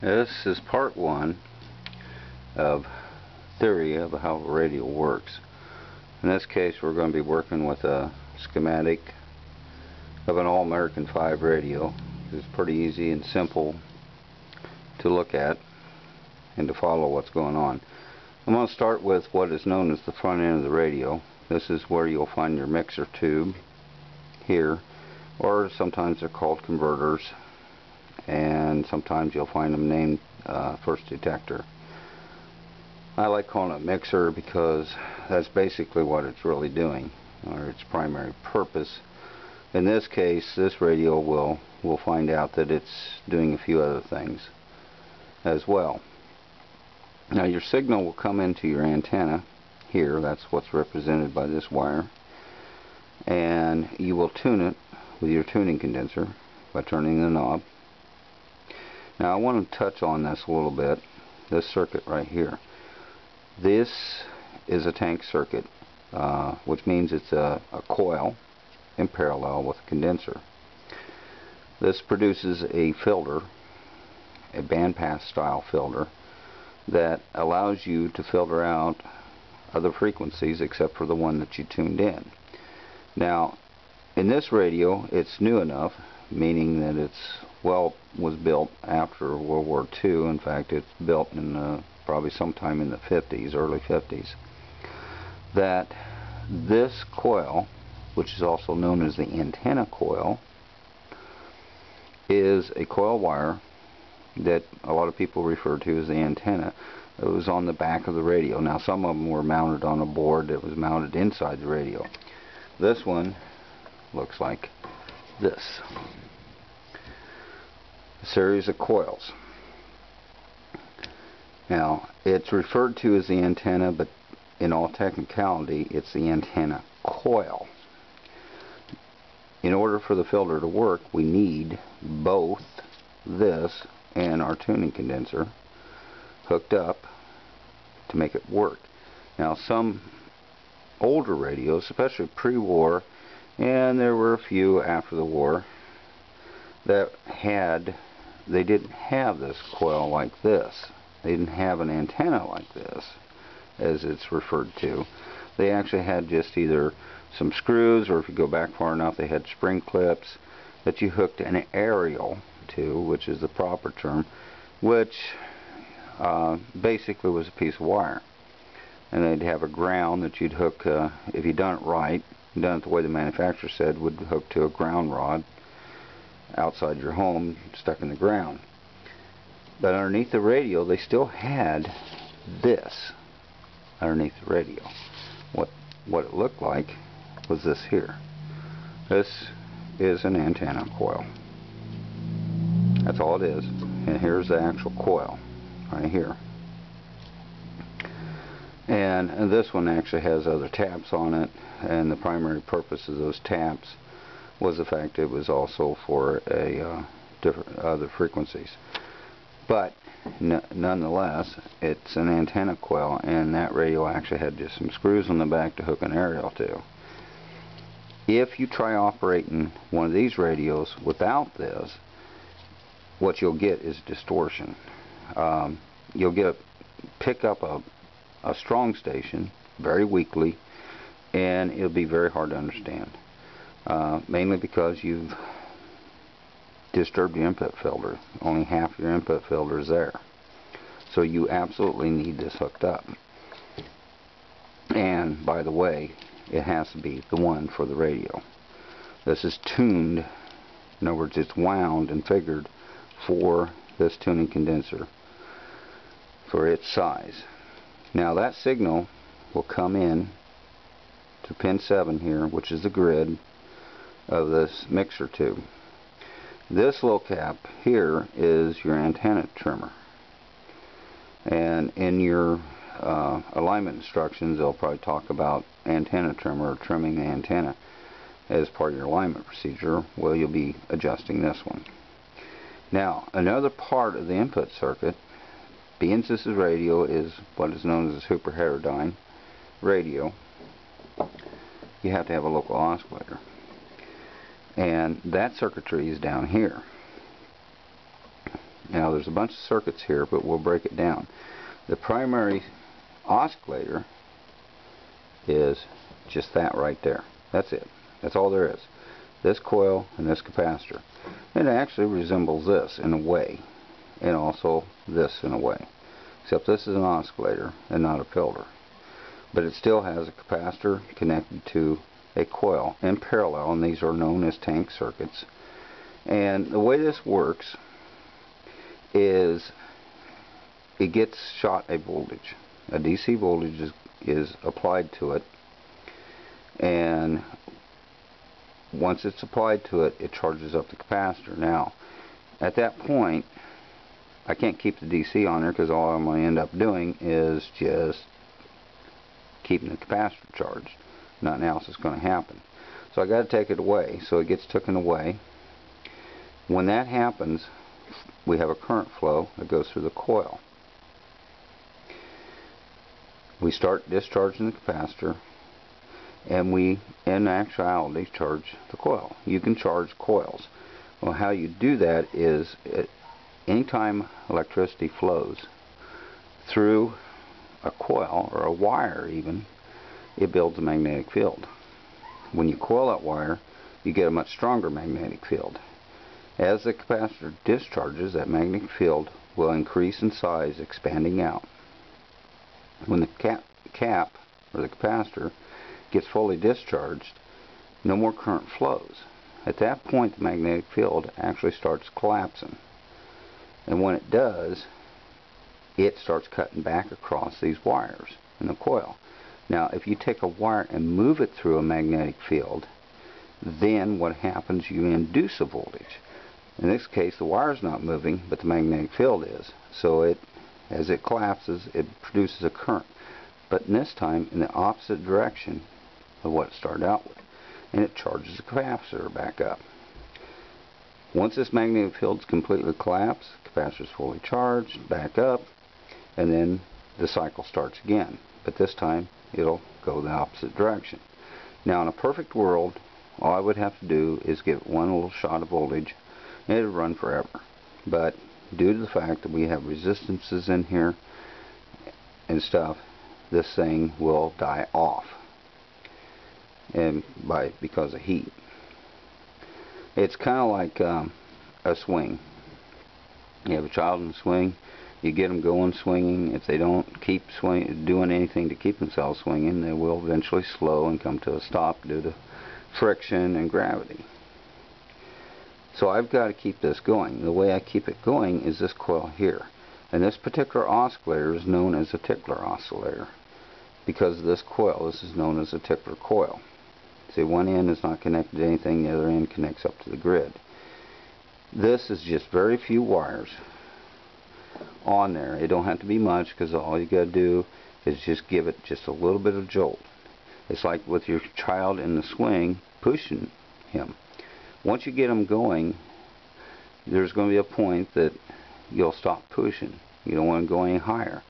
This is part one of theory of how a radio works. In this case we're going to be working with a schematic of an All-American 5 radio. It's pretty easy and simple to look at and to follow what's going on. I'm going to start with what is known as the front end of the radio. This is where you'll find your mixer tube here or sometimes they're called converters and sometimes you'll find them named uh, first detector. I like calling it mixer because that's basically what it's really doing or its primary purpose. In this case this radio will will find out that it's doing a few other things as well. Now your signal will come into your antenna here, that's what's represented by this wire and you will tune it with your tuning condenser by turning the knob now I want to touch on this a little bit, this circuit right here. This is a tank circuit, uh, which means it's a, a coil in parallel with a condenser. This produces a filter, a bandpass style filter, that allows you to filter out other frequencies except for the one that you tuned in. Now, in this radio, it's new enough, meaning that it's well was built after World War II. In fact, it's built in uh, probably sometime in the 50s, early 50s. That this coil, which is also known as the antenna coil, is a coil wire that a lot of people refer to as the antenna. It was on the back of the radio. Now some of them were mounted on a board that was mounted inside the radio. This one looks like this a series of coils. Now, it's referred to as the antenna, but in all technicality, it's the antenna coil. In order for the filter to work, we need both this and our tuning condenser hooked up to make it work. Now, some older radios, especially pre-war, and there were a few after the war, that had they didn't have this coil like this. They didn't have an antenna like this, as it's referred to. They actually had just either some screws, or if you go back far enough, they had spring clips that you hooked an aerial to, which is the proper term, which uh, basically was a piece of wire. And they'd have a ground that you'd hook, uh, if you'd done it right, done it the way the manufacturer said, would hook to a ground rod outside your home stuck in the ground. But underneath the radio they still had this underneath the radio. What what it looked like was this here. This is an antenna coil. That's all it is. And here's the actual coil right here. And, and this one actually has other taps on it and the primary purpose of those taps was the fact it was also for a uh, different other frequencies. But nonetheless, it's an antenna coil, and that radio actually had just some screws on the back to hook an aerial to. If you try operating one of these radios without this, what you'll get is distortion. Um, you'll get pick up a, a strong station very weakly, and it'll be very hard to understand. Uh, mainly because you've disturbed your input filter. Only half your input filter is there. So you absolutely need this hooked up. And by the way, it has to be the one for the radio. This is tuned, in other words it's wound and figured for this tuning condenser for its size. Now that signal will come in to pin 7 here, which is the grid, of this mixer tube. This little cap here is your antenna trimmer. And in your uh, alignment instructions, they'll probably talk about antenna trimmer or trimming the antenna as part of your alignment procedure. Well, you'll be adjusting this one. Now, another part of the input circuit, being this is radio, is what is known as heterodyne radio. You have to have a local oscillator and that circuitry is down here Now there's a bunch of circuits here, but we'll break it down. The primary oscillator is just that right there. That's it. That's all there is. This coil and this capacitor. It actually resembles this in a way, and also this in a way. Except this is an oscillator and not a filter. But it still has a capacitor connected to a coil in parallel, and these are known as tank circuits. And the way this works is it gets shot a voltage. A DC voltage is, is applied to it and once it's applied to it it charges up the capacitor. Now at that point I can't keep the DC on there because all I'm going to end up doing is just keeping the capacitor charged. Nothing else is going to happen. So I got to take it away. So it gets taken away. When that happens, we have a current flow that goes through the coil. We start discharging the capacitor and we in actuality charge the coil. You can charge coils. Well how you do that is it, anytime electricity flows through a coil or a wire even it builds a magnetic field. When you coil that wire you get a much stronger magnetic field. As the capacitor discharges, that magnetic field will increase in size, expanding out. When the cap, cap or the capacitor gets fully discharged, no more current flows. At that point, the magnetic field actually starts collapsing. And when it does, it starts cutting back across these wires in the coil. Now, if you take a wire and move it through a magnetic field, then what happens, you induce a voltage. In this case, the wire is not moving, but the magnetic field is. So it, as it collapses, it produces a current. But this time, in the opposite direction of what it started out with. And it charges the capacitor back up. Once this magnetic field is completely collapsed, capacitor is fully charged, back up, and then the cycle starts again. But this time, it'll go the opposite direction. Now, in a perfect world, all I would have to do is give one little shot of voltage and it would run forever. But due to the fact that we have resistances in here and stuff, this thing will die off and by because of heat. It's kind of like um, a swing. You have a child in the swing, you get them going swinging. If they don't keep swing, doing anything to keep themselves swinging, they will eventually slow and come to a stop due to friction and gravity. So I've got to keep this going. The way I keep it going is this coil here. And this particular oscillator is known as a tickler oscillator. Because this coil, this is known as a tickler coil. See, one end is not connected to anything, the other end connects up to the grid. This is just very few wires on there. It don't have to be much because all you got to do is just give it just a little bit of jolt. It's like with your child in the swing pushing him once you get him going, there's going to be a point that you'll stop pushing. You don't want to go any higher.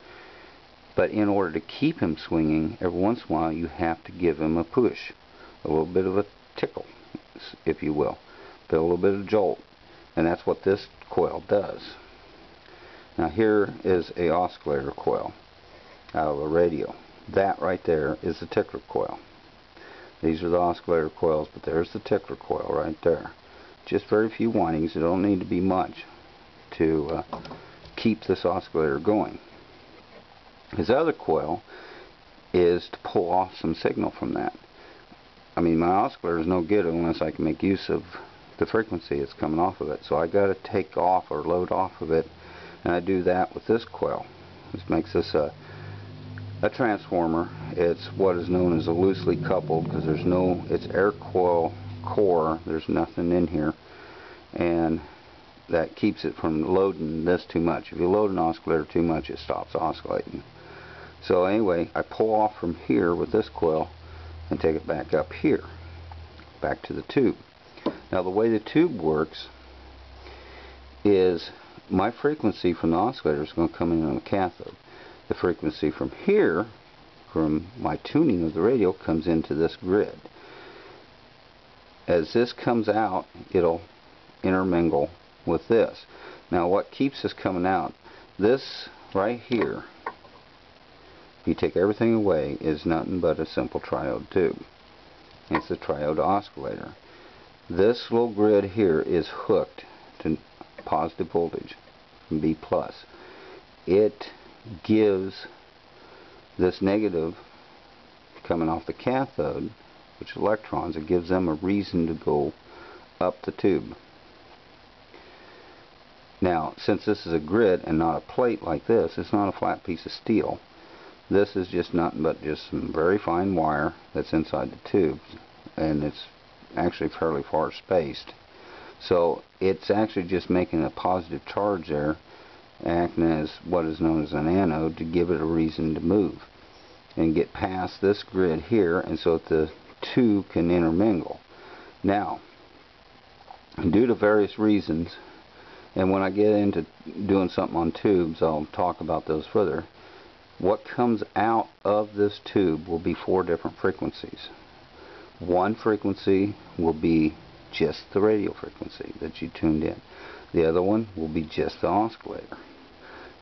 But in order to keep him swinging, every once in a while you have to give him a push. A little bit of a tickle, if you will. but a little bit of jolt. And that's what this coil does. Now here is a oscillator coil out of a radio. That right there is the tickler coil. These are the oscillator coils, but there's the tickler coil right there. Just very few windings. It don't need to be much to uh, keep this oscillator going. His other coil is to pull off some signal from that. I mean, my oscillator is no good unless I can make use of the frequency that's coming off of it. So I got to take off or load off of it, and I do that with this coil. This makes this a a transformer. It's what is known as a loosely coupled because there's no, it's air coil core. There's nothing in here. And that keeps it from loading this too much. If you load an oscillator too much, it stops oscillating. So anyway, I pull off from here with this coil and take it back up here, back to the tube. Now the way the tube works is my frequency from the oscillator is going to come in on the cathode the frequency from here, from my tuning of the radio, comes into this grid. As this comes out, it'll intermingle with this. Now what keeps this coming out, this right here, if you take everything away, is nothing but a simple triode tube. It's a triode oscillator. This little grid here is hooked positive voltage, B+. plus. It gives this negative coming off the cathode, which electrons, it gives them a reason to go up the tube. Now, since this is a grid and not a plate like this, it's not a flat piece of steel. This is just nothing but just some very fine wire that's inside the tube, and it's actually fairly far spaced. So it's actually just making a positive charge there, acting as what is known as an anode to give it a reason to move and get past this grid here and so that the two can intermingle. Now, due to various reasons, and when I get into doing something on tubes, I'll talk about those further. What comes out of this tube will be four different frequencies. One frequency will be just the radio frequency that you tuned in. The other one will be just the oscillator.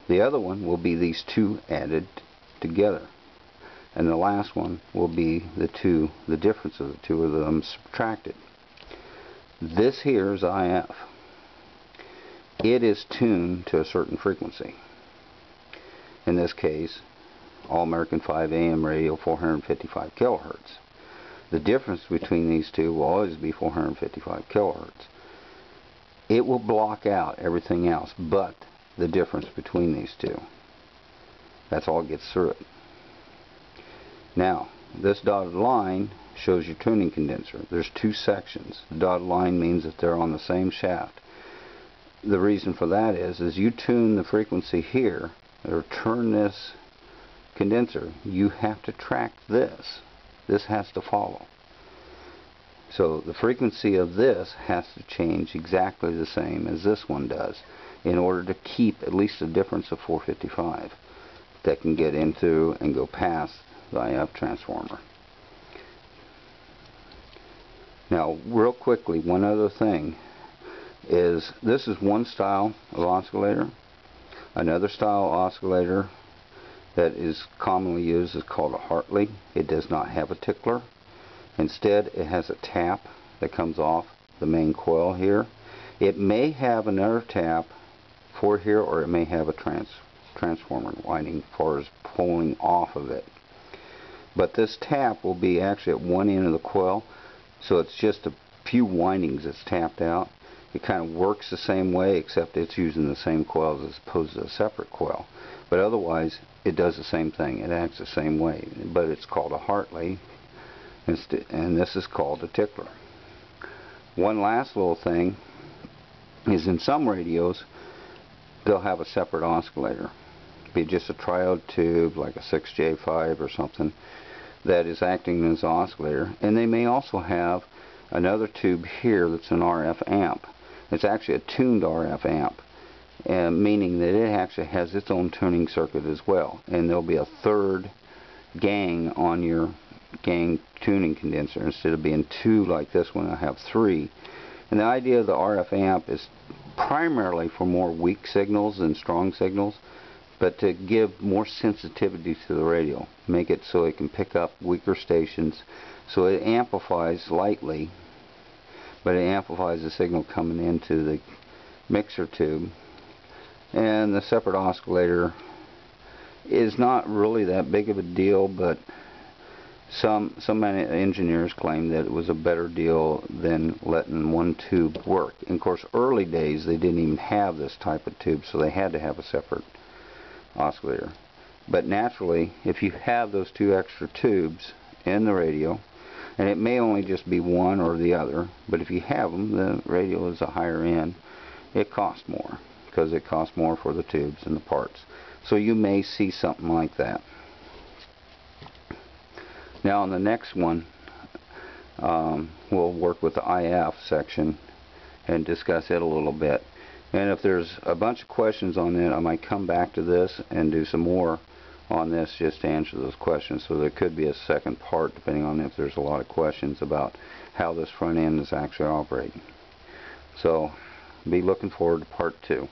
The other one will be these two added together. And the last one will be the two, the difference of the two of them subtracted. This here is IF. It is tuned to a certain frequency. In this case, All American 5 AM radio 455 kilohertz. The difference between these two will always be 455 kilohertz. It will block out everything else but the difference between these two. That's all it gets through it. Now, this dotted line shows your tuning condenser. There's two sections. The dotted line means that they're on the same shaft. The reason for that is, as you tune the frequency here, or turn this condenser, you have to track this. This has to follow. So the frequency of this has to change exactly the same as this one does in order to keep at least a difference of 455 that can get into and go past the IF transformer. Now, real quickly, one other thing is this is one style of oscillator. Another style oscillator that is commonly used is called a Hartley. It does not have a tickler. Instead, it has a tap that comes off the main coil here. It may have another tap for here, or it may have a trans transformer winding as far as pulling off of it. But this tap will be actually at one end of the coil, so it's just a few windings that's tapped out. It kind of works the same way, except it's using the same coils as opposed to a separate coil. But otherwise, it does the same thing. It acts the same way. But it's called a Hartley, and this is called a tickler. One last little thing is in some radios, they'll have a separate oscillator. Be just a triode tube, like a 6J5 or something, that is acting as an oscillator. And they may also have another tube here that's an RF amp. It's actually a tuned RF amp uh, meaning that it actually has its own tuning circuit as well. And there'll be a third gang on your gang tuning condenser. Instead of being two like this one, I have three. And the idea of the RF amp is primarily for more weak signals than strong signals, but to give more sensitivity to the radio. Make it so it can pick up weaker stations. So it amplifies lightly, but it amplifies the signal coming into the mixer tube and the separate oscillator is not really that big of a deal but some some engineers claim that it was a better deal than letting one tube work. And of course early days they didn't even have this type of tube so they had to have a separate oscillator. But naturally if you have those two extra tubes in the radio and it may only just be one or the other but if you have them the radio is a higher end it costs more because it costs more for the tubes and the parts. So you may see something like that. Now on the next one, um, we'll work with the IF section and discuss it a little bit. And if there's a bunch of questions on it, I might come back to this and do some more on this just to answer those questions. So there could be a second part depending on if there's a lot of questions about how this front end is actually operating. So be looking forward to part two.